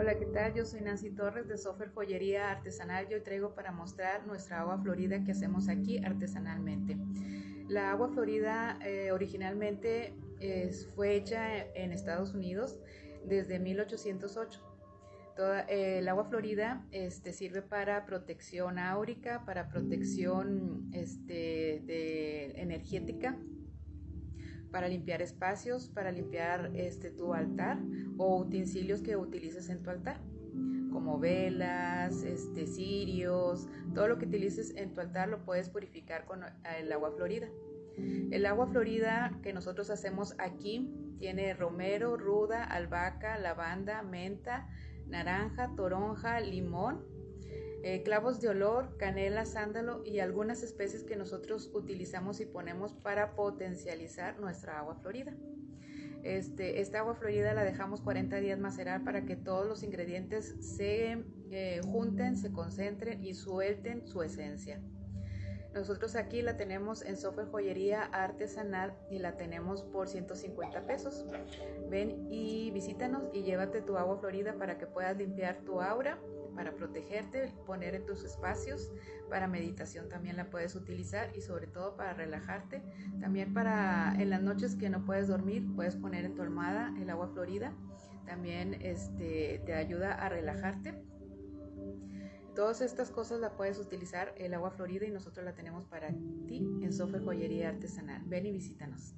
Hola, ¿qué tal? Yo soy Nancy Torres de Sofer Joyería Artesanal. Yo traigo para mostrar nuestra agua florida que hacemos aquí artesanalmente. La agua florida eh, originalmente fue hecha en Estados Unidos desde 1808. Toda, eh, el agua florida este, sirve para protección áurica, para protección este, de, energética, para limpiar espacios, para limpiar este, tu altar o utensilios que utilices en tu altar, como velas, este, cirios, todo lo que utilices en tu altar lo puedes purificar con el agua florida. El agua florida que nosotros hacemos aquí tiene romero, ruda, albahaca, lavanda, menta, naranja, toronja, limón, eh, clavos de olor, canela, sándalo y algunas especies que nosotros utilizamos y ponemos para potencializar nuestra agua florida. Este, esta agua florida la dejamos 40 días macerar para que todos los ingredientes se eh, junten, se concentren y suelten su esencia. Nosotros aquí la tenemos en Software Joyería Artesanal y la tenemos por 150 pesos. Ven y visítanos y llévate tu agua florida para que puedas limpiar tu aura, para protegerte, poner en tus espacios. Para meditación también la puedes utilizar y sobre todo para relajarte. También para en las noches que no puedes dormir, puedes poner en tu almohada el agua florida. También este, te ayuda a relajarte Todas estas cosas la puedes utilizar el agua florida y nosotros la tenemos para ti en Sofe Joyería Artesanal. Ven y visítanos.